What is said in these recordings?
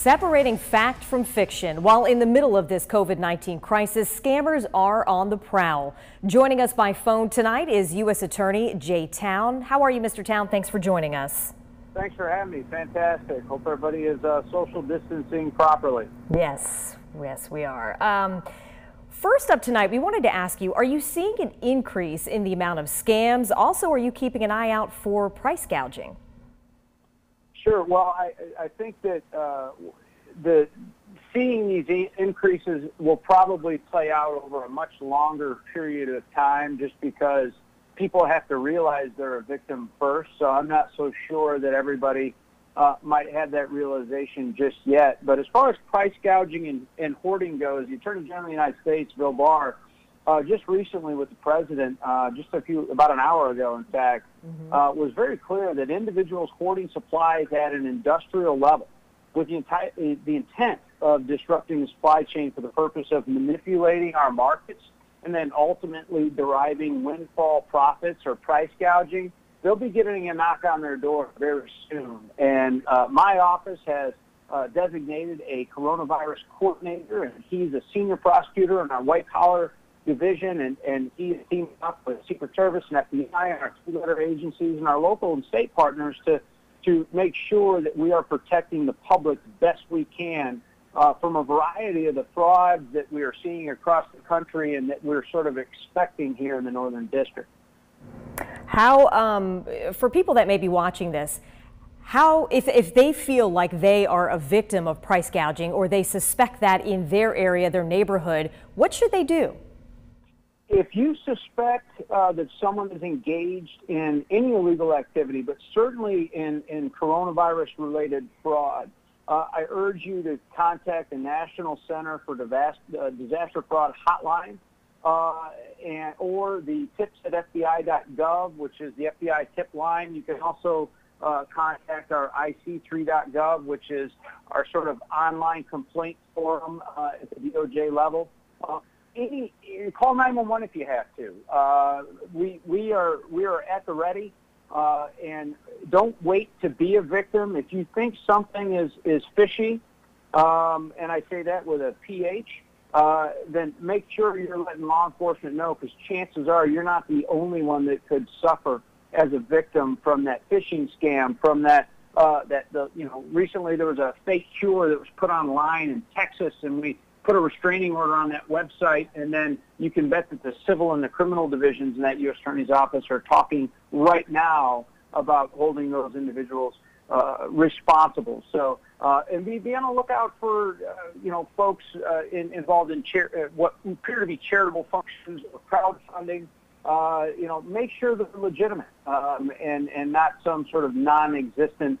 Separating fact from fiction. While in the middle of this COVID-19 crisis, scammers are on the prowl. Joining us by phone tonight is U.S. Attorney Jay Town. How are you, Mr. Town? Thanks for joining us. Thanks for having me. Fantastic. Hope everybody is uh, social distancing properly. Yes, yes, we are. Um, first up tonight, we wanted to ask you, are you seeing an increase in the amount of scams? Also, are you keeping an eye out for price gouging? Sure. Well, I, I think that uh, the seeing these increases will probably play out over a much longer period of time just because people have to realize they're a victim first. So I'm not so sure that everybody uh, might have that realization just yet. But as far as price gouging and, and hoarding goes, the Attorney General of the United States, Bill Barr, uh, just recently with the president, uh, just a few about an hour ago, in fact, mm-hmm. uh, was very clear that individuals hoarding supplies at an industrial level, with the, entire, the intent of disrupting the supply chain for the purpose of manipulating our markets and then ultimately deriving windfall profits or price gouging, they'll be getting a knock on their door very soon. And uh, my office has uh, designated a coronavirus coordinator, and he's a senior prosecutor in our white collar division, and, and he's teamed up with Secret Service and FBI and our two-letter agencies and our local and state partners to to make sure that we are protecting the public best we can uh, from a variety of the frauds that we are seeing across the country and that we're sort of expecting here in the Northern District. How, um, for people that may be watching this, how, if, if they feel like they are a victim of price gouging or they suspect that in their area, their neighborhood, what should they do? If you suspect uh, that someone is engaged in any illegal activity, but certainly in, in coronavirus-related fraud, uh, I urge you to contact the National Center for Disaster, uh, Disaster Fraud Hotline uh, and, or the tips at FBI.gov, which is the FBI tip line. You can also uh, contact our IC3.gov, which is our sort of online complaint forum uh, at the DOJ level any, call 911 if you have to. Uh, we we are we are at the ready, uh, and don't wait to be a victim. If you think something is is fishy, um, and I say that with a ph, uh, then make sure you're letting law enforcement know because chances are you're not the only one that could suffer as a victim from that phishing scam, from that uh, that the you know recently there was a fake cure that was put online in Texas, and we put a restraining order on that website, and then you can bet that the civil and the criminal divisions in that U.S. Attorney's Office are talking right now about holding those individuals uh, responsible. So, uh, and be, be on the lookout for, uh, you know, folks uh, in, involved in char- uh, what appear to be charitable functions or crowdfunding. Uh, you know, make sure that they're legitimate um, and, and not some sort of non-existent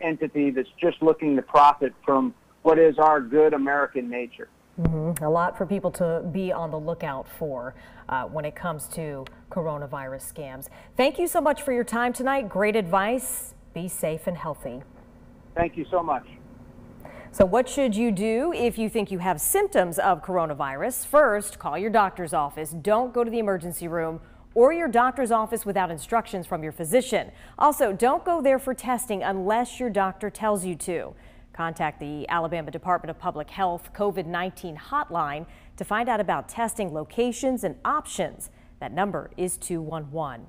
entity that's just looking to profit from what is our good American nature. Mm -hmm. A lot for people to be on the lookout for uh, when it comes to coronavirus scams. Thank you so much for your time tonight. Great advice. Be safe and healthy. Thank you so much. So what should you do if you think you have symptoms of coronavirus? First, call your doctor's office. Don't go to the emergency room or your doctor's office without instructions from your physician. Also, don't go there for testing unless your doctor tells you to. Contact the Alabama Department of Public Health COVID-19 hotline to find out about testing locations and options. That number is 211.